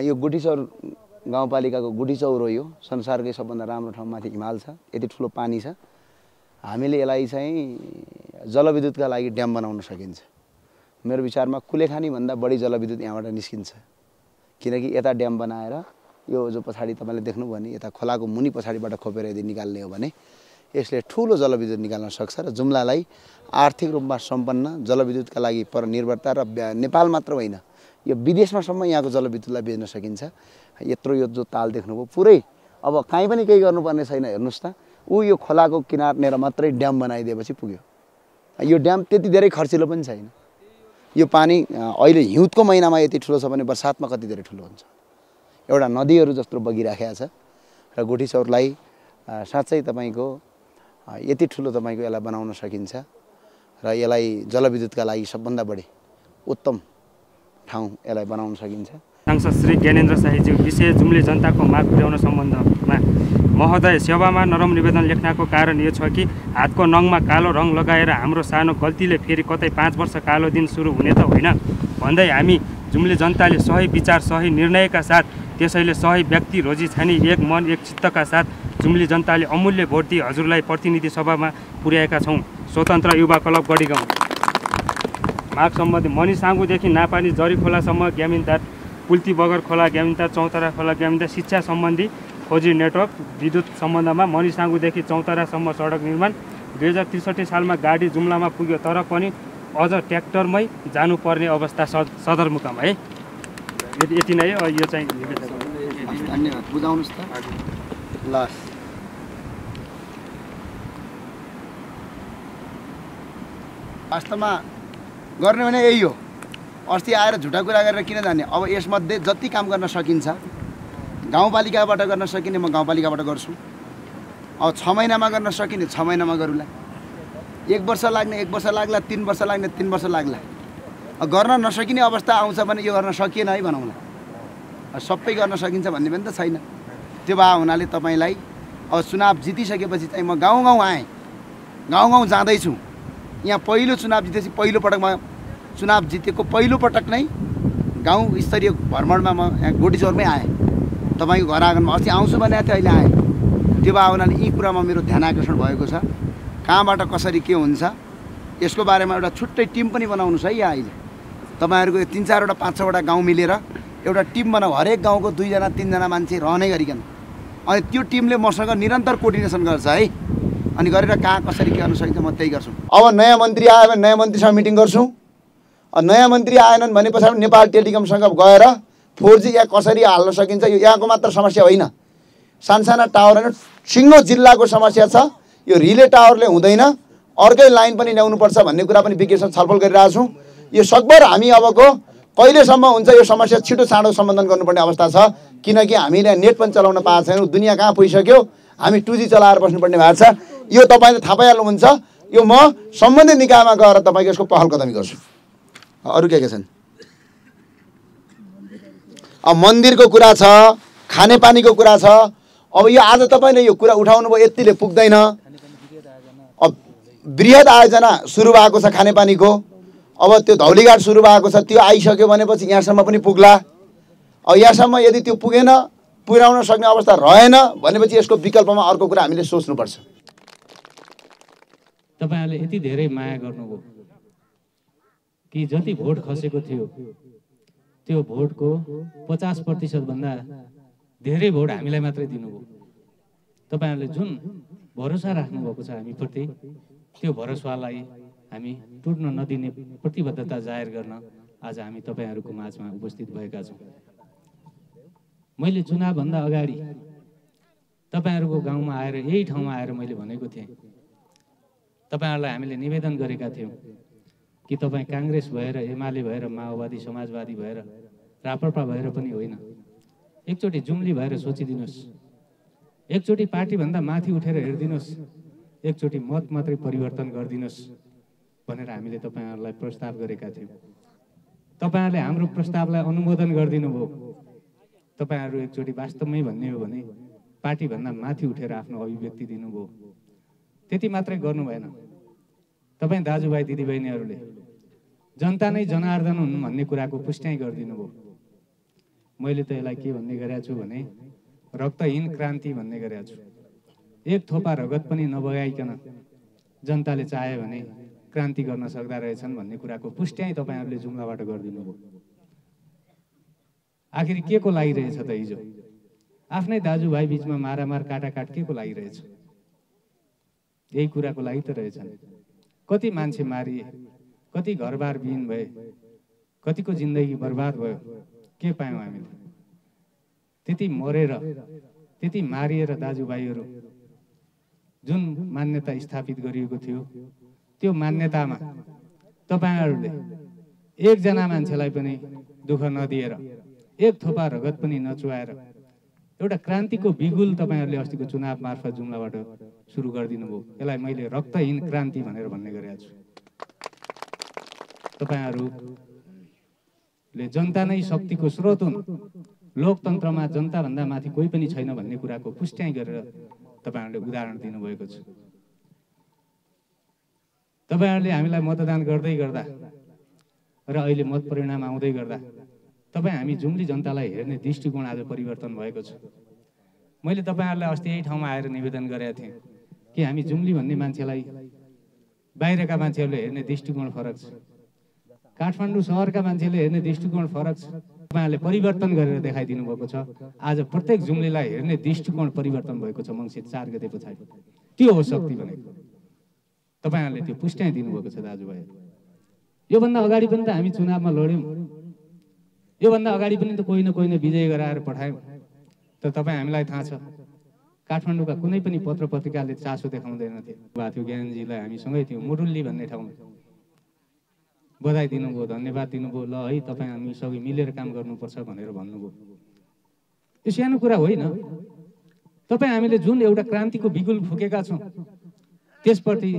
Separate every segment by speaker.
Speaker 1: यो गुठी चौर गाउँपालिकाको गुठी चौर हो यो। संसारकै सबभन्दा राम्रो ठाउँ माथि हिमाल छ। यति ठुलो पानी छ। हामीले यसलाई चाहिँ जलविद्युतका लागि ड्याम बनाउन सकिन्छ। मेरो विचारमा कुलेखानीभन्दा बढी जलविद्युत यहाँबाट निस्किन्छ। किनकि यता ड्याम बनाएर यो जो पछाडि तपाईँले देख्नुभयो भने यता खोलाको मुनि पछाडिबाट खोपेर यदि निकाल्ने हो भने यसले ठुलो जलविद्युत निकाल्न सक्छ र जुम्लालाई आर्थिक रूपमा सम्पन्न जलविद्युतका लागि पर निर्भरता र नेपाल मात्र होइन यो विदेशमासम्म यहाँको जलविद्युतलाई बेच्न सकिन्छ। यत्रो यो जो ताल देख्नुभयो पुरै अब काहीँ पनि केही गर्नुपर्ने छैन हेर्नुहोस् त। ऊ यो खोलाको किनारनेर मात्रै ड्याम बनाइदिएपछि पुग्यो। यो ड्याम त्यति धेरै खर्चिलो पनि छैन। यो पानी अहिले हिउँदको महिनामा यति ठुलो छ भने बर्सातमा कति धेरै ठुलो हुन्छ। एउटा नदीहरू जस्तो बगिराखेको छ। र गुठी चौरलाई साँच्चै तपाईँको यति ठुलो तपाईँको यसलाई बनाउन सकिन्छ। र यसलाई जलविद्युतका लागि सबभन्दा बढी उत्तम ठाउँ यसलाई बनाउन सकिन्छ।
Speaker 2: सांसद श्री ज्ञानेन्द्र शाहीज्यू विशेष जुम्ले जनताको माग पुर्याउन सम्बन्धमा महोदय सेवामा नरम निवेदन लेख्नको कारण यो छ कि हातको नङमा कालो रङ लगाएर हाम्रो सानो गल्तीले फेरि कतै पाँच वर्ष कालो दिन सुरु हुने त होइन। भन्दै हामी जुम्ले जनताले सही विचार सही निर्णयका साथ त्यसैले सही व्यक्ति रोजी छानी एक मन एक चित्तका साथ जुम्ली जनताले अमूल्य भोट दिई हजुरलाई प्रतिनिधि सभामा पुर्याएका छौँ। स्वतन्त्र युवा क्लब गढीगाउँ माग सम्बन्धी मणि साङ्गुदेखि नापानी जरी खोलासम्म ग्यामिनदार पुल्ती बगर खोला ग्यामिनदार चौतारा खोला ग्यामिनदार शिक्षा सम्बन्धी खोजी नेटवर्क विद्युत सम्बन्धमा मणि साङ्गुदेखि चौतारासम्म सडक निर्माण। दुई हजार त्रिसठी सालमा गाडी जुम्लामा पुग्यो तर पनि अझ ट्र्याक्टरमै जानुपर्ने अवस्था सदरमुकाम है। यति नै हो यो चाहिँ
Speaker 1: धन्यवाद। बुझाउनुहोस् त। वास्तवमा गर्ने भने यही हो। अस्ति आएर झुटा कुरा गरेर किन जाने? अब यसमध्ये जति काम गर्न सकिन्छ गाउँपालिकाबाट गर्न सकिने म गाउँपालिकाबाट गर्छु। अब छ महिनामा गर्न सकिने छ महिनामा गरौँला। एक वर्ष लाग्ने एक वर्ष लाग्ला तिन वर्ष लाग्ने तिन वर्ष लाग्ला। गर्न नसकिने अवस्था आउँछ भने यो गर्न सकिएन है भनौँला सबै गर्न सकिन्छ भन्ने पनि त छैन। त्यो भए हुनाले तपाईँलाई अब चुनाव जितिसकेपछि चाहिँ म गाउँ गाउँ आएँ। गाउँ गाउँ जाँदैछु। यहाँ पहिलो चुनाव जितेपछि पहिलोपटक म चुनाव जितेको पहिलोपटक नै गाउँ स्तरीय भ्रमणमा म यहाँ गोटीचौरमै आएँ। तपाईँको घर आँगनमा अस्ति आउँछु भनेको थिएँ अहिले आएँ। त्यो भए हुनाले यी कुरामा मेरो ध्यान आकर्षण भएको छ। कहाँबाट कसरी के हुन्छ यसको बारेमा एउटा छुट्टै टिम पनि बनाउनुहोस् है यहाँ अहिले। तपाईँहरूको यो तिन चारवटा पाँच छवटा गाउँ मिलेर एउटा टिम बनाऊ। हरेक गाउँको दुईजना तिनजना मान्छे रहने गरिकन। अनि त्यो टिमले मसँग निरन्तर कोर्डिनेसन गर्छ है। अनि गरेर कहाँ कसरी के गर्नु सकिन्छ म त्यही गर्छु। अब नयाँ मन्त्री आयो भने नयाँ मन्त्रीसँग मिटिङ गर्छौँ। नयाँ मन्त्री आएनन् भने पछाडि नेपाल टेलिकमसँग गएर फोर जी यहाँ कसरी हाल्न सकिन्छ यो यहाँको मात्र समस्या होइन। सानसाना टावर होइन सिङ्गो जिल्लाको समस्या छ। यो रिले टावरले हुँदैन। अर्कै लाइन पनि ल्याउनुपर्छ भन्ने कुरा पनि विज्ञसँग छलफल गरिरहेको छौँ। यो सकभर हामी अबको कहिलेसम्म हुन्छ यो समस्या छिटो चाँडो सम्बोधन गर्नुपर्ने अवस्था छ। किनकि हामीले नेट पनि चलाउन पाएको छैनौँ। दुनियाँ कहाँ पुगिसक्यो? हामी टु जी चलाएर बस्नुपर्ने भएको छ। यो तपाईँले थाहा पाइहाल्नुहुन्छ। यो म सम्बन्धित निकायमा गएर तपाईँको यसको पहल कदमी गर्छु। अरू के के छन्? अब मन्दिरको कुरा छ खानेपानीको कुरा छ। अब यो आज तपाईँले यो कुरा उठाउनु भयो यतिले पुग्दैन। अब वृहत आयोजना सुरु भएको छ खानेपानीको। अब त्यो धौलीघाट सुरु भएको छ त्यो आइसक्यो भनेपछि यहाँसम्म पनि पुग्ला। अब यहाँसम्म यदि त्यो पुगेन पुर्याउन सक्ने अवस्था रहेन भनेपछि यसको विकल्पमा अर्को कुरा हामीले सोच्नुपर्छ।
Speaker 3: तपाईँहरूले यति धेरै माया गर्नुभयो। कि जति भोट खसेको थियो त्यो भोटको पचास प्रतिशतभन्दा धेरै भोट हामीलाई मात्रै दिनुभयो। तपाईँहरूले जुन भरोसा राख्नुभएको छ हामीप्रति त्यो भरोसालाई हामी टुट्न नदिने प्रतिबद्धता जाहेर गर्न आज हामी तपाईँहरूको माझमा उपस्थित भएका छौँ। मैले चुनावभन्दा अगाडि तपाईँहरूको गाउँमा आएर यही ठाउँमा आएर मैले भनेको थिएँ। तपाईँहरूलाई हामीले निवेदन गरेका थियौँ। कि तपाईँ काङ्ग्रेस भएर एमाले भएर माओवादी समाजवादी भएर राप्रपा भएर पनि होइन। एकचोटि जुम्ली भएर सोचिदिनुहोस्। एकचोटि पार्टीभन्दा माथि उठेर हेरिदिनुहोस्। एकचोटि मत मात्रै परिवर्तन गरिदिनुहोस् भनेर हामीले तपाईँहरूलाई प्रस्ताव गरेका थियौँ। तपाईँहरूले हाम्रो प्रस्तावलाई अनुमोदन गरिदिनु भयो। तपाईँहरू एकचोटि वास्तवमै भन्ने हो भने पार्टीभन्दा माथि उठेर आफ्नो अभिव्यक्ति दिनुभयो। त्यति मात्रै गर्नु भएन। तपाईँ दाजुभाइ दिदीबहिनीहरूले जनता नै जनार्दन हुन् भन्ने कुराको पुष्टाइ गरिदिनु भयो मैले त यसलाई के भन्ने गरेको छु भने रक्तहीन क्रान्ति भन्ने गरेको छु। एक थोपा रगत पनि नबगाइकन जनताले चाह्यो भने क्रान्ति गर्न सक्दा रहेछन् भन्ने कुराको पुष्ट्याइ तपाईँहरूले जुम्लाबाट गरिदिनु भयो आखिर के को लागिरहेछ त हिजो? आफ्नै दाजुभाइ बिचमा मारामार काटाकाट के को लागिरहेछ? यही कुराको लागि त रहेछन्। कति मान्छे मारिए कति घरबार विहीन भए कतिको जिन्दगी बर्बाद भयो के पायौँ हामीले? त्यति मरेर त्यति मारिएर दाजुभाइहरू जुन मान्यता स्थापित गरिएको थियो त्यो मान्यतामा तपाईँहरूले एकजना मान्छेलाई पनि दुःख नदिएर एक थोपा रगत पनि नचुहाएर एउटा क्रान्तिको बिगुल तपाईँहरूले अस्तिको चुनाव मार्फत जुम्लाबाट सुरु गरिदिनु भयो यसलाई मैले रक्तहीन क्रान्ति भनेर भन्ने गरेको छु। तपाईँहरूले जनता नै शक्तिको स्रोत हुन्। लोकतन्त्रमा जनताभन्दा माथि कोही पनि छैन भन्ने कुराको पुष्ट्याइ गरेर तपाईँहरूले उदाहरण दिनुभएको छ। तपाईँहरूले हामीलाई मतदान गर्दै गर्दा र अहिले मत परिणाम आउँदै गर्दा तपाईँ हामी जुम्ली जनतालाई हेर्ने दृष्टिकोण आज परिवर्तन भएको छ। मैले तपाईँहरूलाई अस्ति यही ठाउँमा आएर निवेदन गरेको थिएँ कि हामी जुम्ली भन्ने मान्छेलाई बाहिरका मान्छेहरूले हेर्ने दृष्टिकोण फरक छ। काठमाडौँ सहरका मान्छेले हेर्ने दृष्टिकोण फरक छ। तपाईँहरूले परिवर्तन गरेर देखाइदिनु भएको छ। आज प्रत्येक जुम्लीलाई हेर्ने दृष्टिकोण परिवर्तन भएको छ मङ्सिर चार गते पछाडि। त्यो हो शक्ति भनेको। तपाईँहरूले त्यो पुष्ट्याइ दिनुभएको छ दाजुभाइ। योभन्दा अगाडि पनि त हामी चुनावमा लड्यौँ। योभन्दा अगाडि पनि त कोही न कोही न विजय गराएर पठायौँ। तर तपाईँ हामीलाई थाहा छ काठमाडौँका कुनै पनि पत्र पत्रिकाले चासो देखाउँदैनथे भएको थियो ज्ञानजीलाई हामीसँगै थियो मुरुल्ली भन्ने ठाउँमा बधाई दिनुभयो धन्यवाद दिनुभयो ल है तपाईँ हामी सबै मिलेर काम गर्नुपर्छ भनेर भन्नुभयो। यो सानो कुरा होइन। तपाईँ हामीले जुन एउटा क्रान्तिको बिगुल फुकेका छौँ त्यसप्रति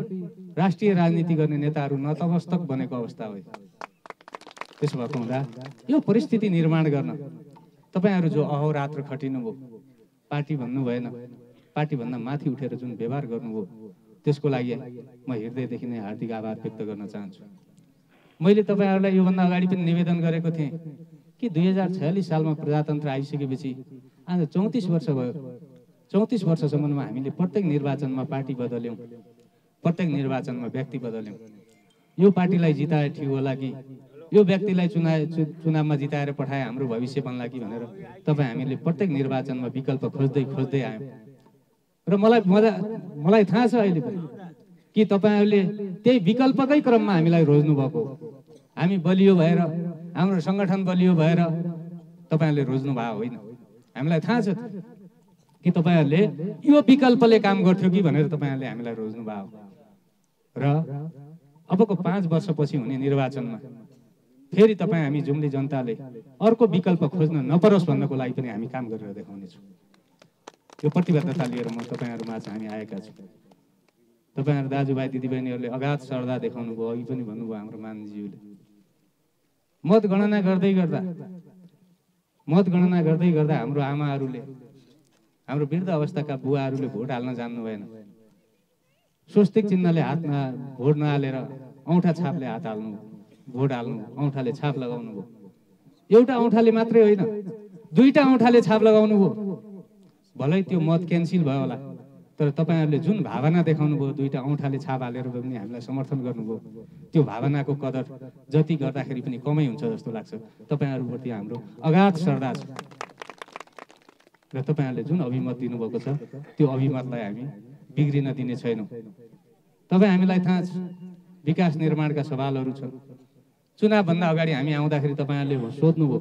Speaker 3: राष्ट्रिय राजनीति गर्ने नेताहरू नतमस्तक बनेको अवस्था हो। त्यसो भएको हुँदा यो परिस्थिति निर्माण गर्न तपाईँहरू जो अहोरात्र खटिनुभयो पार्टी भन्नु भएन पार्टीभन्दा माथि उठेर जुन व्यवहार गर्नुभयो त्यसको लागि म हृदयदेखि नै हार्दिक आभार व्यक्त गर्न चाहन्छु। मैले तपाईँहरूलाई योभन्दा अगाडि पनि निवेदन गरेको थिएँ कि दुई हजार छयालिस सालमा प्रजातन्त्र आइसकेपछि आज चौतिस वर्ष भयो। चौतिस वर्षसम्ममा हामीले प्रत्येक निर्वाचनमा पार्टी बदल्यौँ प्रत्येक निर्वाचनमा व्यक्ति बदल्यौँ। यो पार्टीलाई जिताए ठिक होला कि यो व्यक्तिलाई चुना चुनावमा जिताएर पठाए हाम्रो भविष्य बन्ला कि भनेर तपाईँ हामीले प्रत्येक निर्वाचनमा विकल्प खोज्दै खोज्दै आयौँ र मलाई मजा मलाई थाहा छ अहिले पनि कि तपाईँहरूले त्यही विकल्पकै क्रममा हामीलाई रोज्नु भएको हो। हामी बलियो भएर हाम्रो सङ्गठन बलियो भएर तपाईँहरूले रोज्नु भएको होइन हामीलाई थाहा छ कि तपाईँहरूले यो विकल्पले काम गर्थ्यो कि भनेर तपाईँहरूले हामीलाई रोज्नु भएको। र अबको पाँच वर्षपछि हुने निर्वाचनमा फेरि तपाईँ हामी जुम्ली जनताले अर्को विकल्प खोज्न नपरोस् भन्नको लागि पनि हामी काम गरेर देखाउनेछौँ। यो प्रतिबद्धता लिएर म तपाईँहरूमा चाहिँ हामी आएका छौँ। तपाईँहरू दाजुभाइ दिदीबहिनीहरूले अगाध श्रद्धा देखाउनु भयो अघि पनि भन्नुभयो हाम्रो मानजीले। मत गणना गर्दै गर्दा मत गणना गर्दै गर्दा हाम्रो आमाहरूले हाम्रो वृद्ध अवस्थाका बुवाहरूले भोट हाल्न जान्नु भएन। स्वस्तिक चिन्हले हातमा भोट नहालेर औँठा छापले हात हाल्नु भोट हाल्नु औँठाले छाप लगाउनु भयो। एउटा औँठाले मात्रै होइन दुईटा औँठाले छाप लगाउनु भयो। भलै त्यो मत क्यान्सिल भयो होला तर तपाईँहरूले जुन भावना देखाउनु भयो दुईटा औँठाले छाप हालेर पनि हामीलाई समर्थन गर्नुभयो त्यो भावनाको कदर जति गर्दाखेरि पनि कमै हुन्छ जस्तो लाग्छ। तपाईँहरूप्रति हाम्रो अगाध श्रद्धा छ। र तपाईँहरूले जुन अभिमत दिनुभएको छ त्यो अभिमतलाई हामी बिग्रिन दिने छैनौँ। तपाईँ हामीलाई थाहा छ विकास निर्माणका सवालहरू छन्। चुनावभन्दा अगाडि हामी आउँदाखेरि तपाईँहरूले सोध्नुभयो।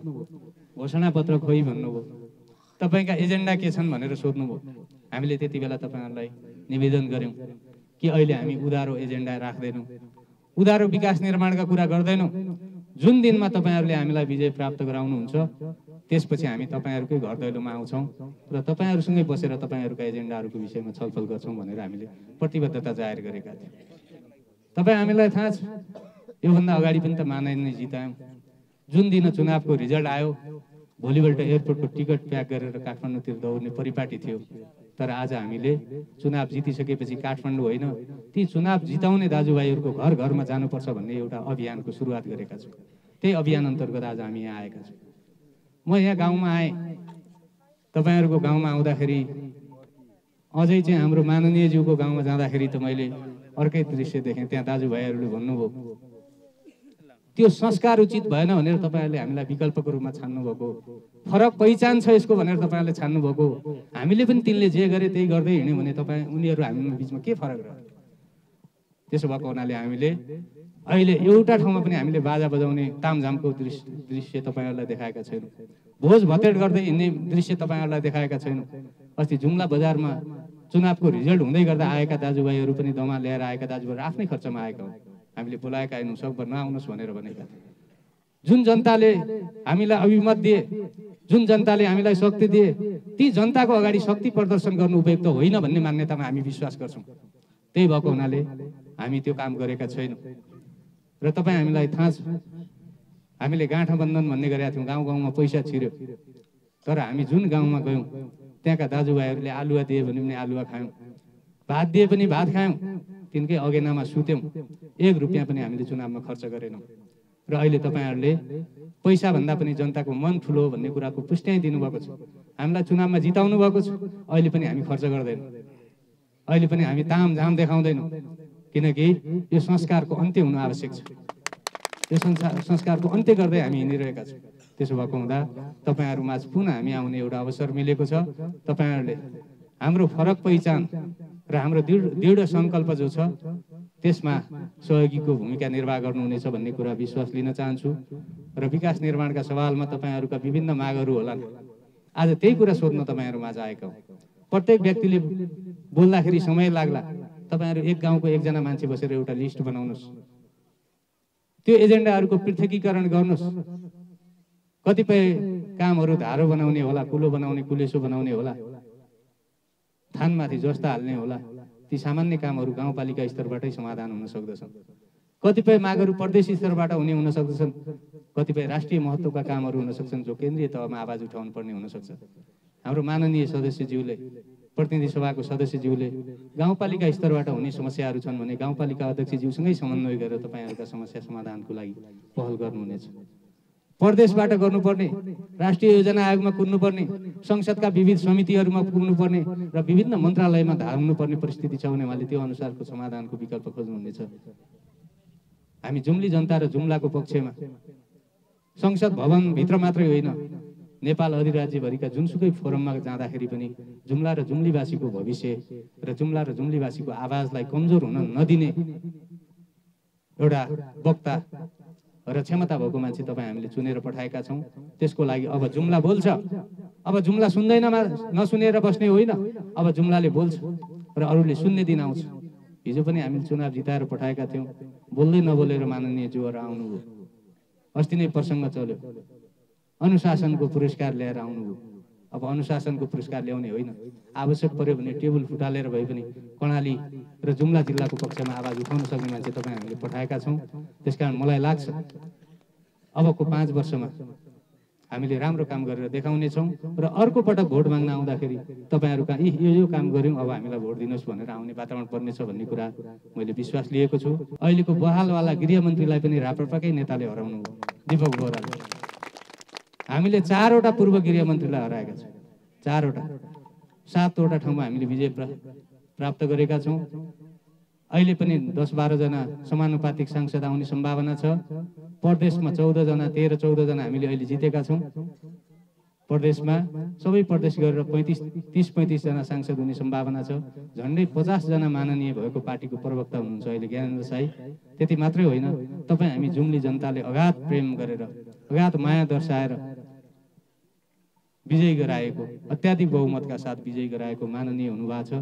Speaker 3: घोषणापत्र खोइ भन्नुभयो। तपाईँका एजेन्डा के छन् भनेर सोध्नुभयो। हामीले त्यति बेला तपाईँहरूलाई निवेदन गऱ्यौँ कि अहिले हामी उधारो एजेन्डा राख्दैनौँ। उधारो विकास निर्माणका कुरा गर्दैनौँ। जुन दिनमा तपाईँहरूले हामीलाई विजय प्राप्त गराउनुहुन्छ त्यसपछि हामी तपाईँहरूकै घर दैलोमा आउँछौँ र तपाईँहरूसँगै बसेर तपाईँहरूका एजेन्डाहरूको विषयमा छलफल गर्छौँ भनेर हामीले प्रतिबद्धता जाहेर गरेका थियौँ। तपाईँ हामीलाई थाहा छ योभन्दा अगाडि पनि त मानै नै जितायौँ। जुन दिन चुनावको रिजल्ट आयो भोलिपल्ट एयरपोर्टको टिकट प्याक गरेर काठमाडौँतिर दौड्ने परिपाटी थियो। तर आज हामीले चुनाव जितिसकेपछि काठमाडौँ होइन ती चुनाव जिताउने दाजुभाइहरूको घर घरमा जानुपर्छ भन्ने एउटा अभियानको सुरुवात गरेका छौँ। त्यही अभियान अन्तर्गत आज हामी यहाँ आएका छौँ। म यहाँ गाउँमा आएँ। तपाईँहरूको गाउँमा आउँदाखेरि अझै चाहिँ हाम्रो माननीयज्यूको गाउँमा जाँदाखेरि त मैले अर्कै दृश्य देखेँ। त्यहाँ दाजुभाइहरूले भन्नुभयो त्यो संस्कार उचित भएन भनेर तपाईँहरूले हामीलाई विकल्पको रूपमा छान्नुभएको। फरक पहिचान छ यसको भनेर तपाईँहरूले छान्नुभएको। हामीले पनि तिनले जे गरे त्यही गर्दै हिँड्यौँ भने तपाईँ उनीहरू हामी बिचमा के फरक रह्यो? त्यसो भएको हुनाले हामीले अहिले एउटा ठाउँमा पनि हामीले बाजा बजाउने तामझामको दृश्य दृश्य तपाईँहरूलाई देखाएका छैनौँ। भोज भतेड गर्दै हिँड्ने दृश्य तपाईँहरूलाई देखाएका छैनौँ। अस्ति जुम्ला बजारमा चुनावको रिजल्ट हुँदै गर्दा आएका दाजुभाइहरू पनि दमा ल्याएर आएका दाजुभाइहरू आफ्नै खर्चमा आएका हुन्। हामीले बोलाएका होइनौँ सकभर नआउनुहोस् भनेर भनेका थियौँ जुन जनताले हामीलाई अभिमत दिए जुन जनताले हामीलाई शक्ति दिए ती जनताको अगाडि शक्ति प्रदर्शन गर्नु उपयुक्त होइन भन्ने मान्यतामा हामी विश्वास गर्छौँ। त्यही भएको हुनाले हामी त्यो काम गरेका छैनौँ। र तपाईँ हामीलाई थाहा छ हामीले गाँठा बन्धन भन्ने गरेका थियौँ गाउँ गाउँमा पैसा छिर्यो। तर हामी जुन गाउँमा गयौँ त्यहाँका दाजुभाइहरूले आलुवा दिए भने पनि आलुवा खायौँ। भात दिए पनि भात खायौँ। तिनकै अगेनामा सुत्यौँ। एक रुपियाँ पनि हामीले चुनावमा खर्च गरेनौँ। र अहिले तपाईँहरूले पैसा भन्दा पनि जनताको मन ठुलो भन्ने कुराको पुष्ट्याइ दिनुभएको छ। हामीलाई चुनावमा जिताउनु भएको छ। अहिले पनि हामी खर्च गर्दैनौँ। अहिले पनि हामी तामझाम देखाउँदैनौँ। किनकि यो संस्कारको अन्त्य हुनु आवश्यक छ। यो संसार संस्कारको अन्त्य गर्दै हामी हिँडिरहेका छौँ। त्यसो भएको हुँदा तपाईँहरूमा पुनः हामी आउने एउटा अवसर मिलेको छ। तपाईँहरूले हाम्रो फरक पहिचान र हाम्रो दृढ दृढ सङ्कल्प जो छ त्यसमा सहयोगीको भूमिका निर्वाह गर्नुहुनेछ भन्ने कुरा विश्वास लिन चाहन्छु र विकास निर्माणका सवालमा तपाईँहरूका विभिन्न मागहरू होलान्। आज त्यही कुरा सोध्न तपाईँहरू माझ आएका हौँ प्रत्येक व्यक्तिले बोल्दाखेरि समय लाग्ला। तपाईँहरू एक गाउँको एकजना मान्छे बसेर एउटा लिस्ट बनाउनुहोस्। त्यो एजेन्डाहरूको पृथकीकरण गर्नुहोस्। कतिपय कामहरू धारो बनाउने होला कुलो बनाउने कुलेसो बनाउने होला। थानमाथि जस्ता हाल्ने होला। ती सामान्य कामहरू गाउँपालिका स्तरबाटै समाधान हुन सक्दछन्। कतिपय मागहरू प्रदेश स्तरबाट हुने हुन सक्दछन्। कतिपय राष्ट्रिय महत्त्वका कामहरू हुन सक्छन् जो केन्द्रीय तहमा आवाज उठाउनु पर्ने हुनसक्छ हाम्रो माननीय सदस्यज्यूले प्रतिनिधि सभाको सदस्यज्यूले गाउँपालिका स्तरबाट हुने समस्याहरू छन् भने गाउँपालिका अध्यक्षज्यूसँगै समन्वय गरेर तपाईँहरूका समस्या समाधानको लागि पहल गर्नुहुनेछ। प्रदेशबाट गर्नुपर्ने राष्ट्रिय योजना आयोगमा कुर्नुपर्ने संसदका विविध समितिहरूमा पुग्नुपर्ने र विभिन्न मन्त्रालयमा धार्नुपर्ने परिस्थिति छ भने उहाँले त्यो अनुसारको समाधानको विकल्प खोज्नुहुनेछ। हामी जुम्ली जनता र जुम्लाको पक्षमा संसद भवनभित्र मात्रै होइन नेपाल अधिराज्यभरिका जुनसुकै फोरममा जाँदाखेरि पनि जुम्ला र जुम्लीवासीको भविष्य र जुम्ला र जुम्लीवासीको आवाजलाई कमजोर हुन नदिने एउटा वक्ता र क्षमता भएको मान्छे तपाईँ हामीले चुनेर पठाएका छौँ। त्यसको लागि अब जुम्ला बोल्छ। अब जुम्ला सुन्दैन नसुनेर बस्ने होइन। अब जुम्लाले बोल्छ र अरूले सुन्ने दिन आउँछ। हिजो पनि हामीले चुनाव जिताएर पठाएका थियौँ। बोल्दै नबोलेर माननीय जुहरू आउनुभयो। अस्ति नै प्रसङ्ग चल्यो। अनुशासनको पुरस्कार ल्याएर आउनुभयो। अब अनुशासनको पुरस्कार ल्याउने होइन। आवश्यक पर्यो भने टेबल फुटालेर भए पनि कर्णाली र जुम्ला जिल्लाको पक्षमा आवाज उठाउन सक्ने मान्छे तपाईँ हामीले पठाएका छौँ। त्यसकारण मलाई लाग्छ अबको पाँच वर्षमा हामीले राम्रो काम गरेर देखाउनेछौँ र अर्को पटक भोट माग्न आउँदाखेरि तपाईँहरू कहाँ यी यो काम गऱ्यौँ अब हामीलाई भोट दिनुहोस् भनेर आउने वातावरण पर्नेछ भन्ने कुरा मैले विश्वास लिएको छु। अहिलेको बहालवाला गृहमन्त्रीलाई पनि राप्रपाकै नेताले हराउनु दिपक बोहराले हामीले चारवटा पूर्व गृहमन्त्रीलाई हराएका छौँ। चारवटा। सातवटा ठाउँमा हामीले विजय प्रा- प्राप्त गरेका छौँ। अहिले पनि दस बाह्रजना समानुपातिक सांसद आउने सम्भावना छ। प्रदेशमा चौधजना तेह्र चौधजना हामीले अहिले जितेका छौँ। प्रदेशमा सबै प्रदेश गरेर पैँतिस तिस पैँतिसजना सांसद हुने सम्भावना छ। झन्डै पचासजना माननीय भएको पार्टीको प्रवक्ता हुनुहुन्छ अहिले ज्ञानेन्द्र साई। त्यति मात्रै होइन तपाईँ हामी जुम्ली जनताले अगाध प्रेम गरेर अगाध माया दर्शाएर विजय गराएको अत्याधिक बहुमतका साथ विजय गराएको माननीय हुनुभएको छ।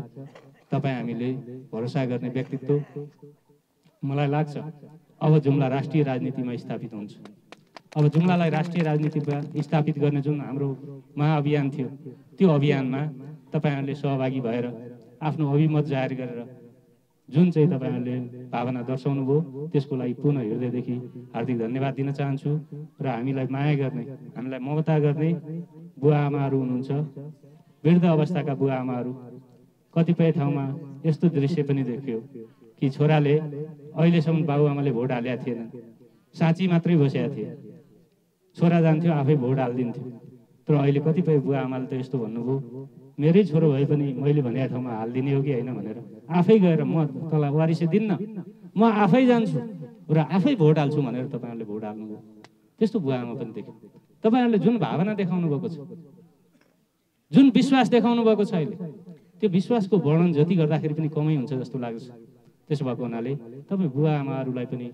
Speaker 3: तपाईँ हामीले भरोसा गर्ने व्यक्तित्व। मलाई लाग्छ अब जुम्ला राष्ट्रिय राजनीतिमा स्थापित हुन्छ। अब जुम्लालाई राष्ट्रिय राजनीतिमा स्थापित गर्ने जुन हाम्रो महाअभियान थियो त्यो अभियानमा तपाईँहरूले सहभागी भएर आफ्नो अभिमत जाहेर गरेर जुन चाहिँ तपाईँहरूले भावना दर्शाउनु भयो त्यसको लागि पुनः हृदयदेखि हार्दिक धन्यवाद दिन चाहन्छु र हामीलाई माया गर्ने हामीलाई ममता गर्ने बुवा आमाहरू हुनुहुन्छ। वृद्ध अवस्थाका बुवा आमाहरू कतिपय ठाउँमा यस्तो दृश्य पनि देखियो कि छोराले अहिलेसम्म बाबुआमाले भोट हालेका थिएनन् साँची मात्रै बसेका थिए। छोरा जान्थ्यो आफै भोट हालिदिन्थ्यो तर अहिले कतिपय बुवा आमाले त यस्तो भन्नुभयो मेरै छोरो भए पनि मैले भनेको ठाउँमा हालिदिने हो कि होइन? भनेर। आफै गएर म तँलाई वारिसे दिन्न। म आफै जान्छु र आफै भोट हाल्छु भनेर तपाईँहरूले भोट हाल्नुभयो त्यस्तो बुवा आमा पनि देख्यो तपाईँहरूले जुन भावना देखाउनु भएको छ जुन विश्वास देखाउनु भएको छ अहिले त्यो विश्वासको वर्णन जति गर्दाखेरि पनि कमै हुन्छ जस्तो लाग्छ। त्यसो भएको हुनाले तपाईँ बुवा आमाहरूलाई पनि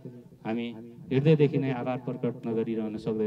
Speaker 3: हामी हृदयदेखि नै आभार प्रकट नगरिरहन सक्दैन।